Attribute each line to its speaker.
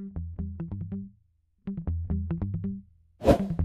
Speaker 1: you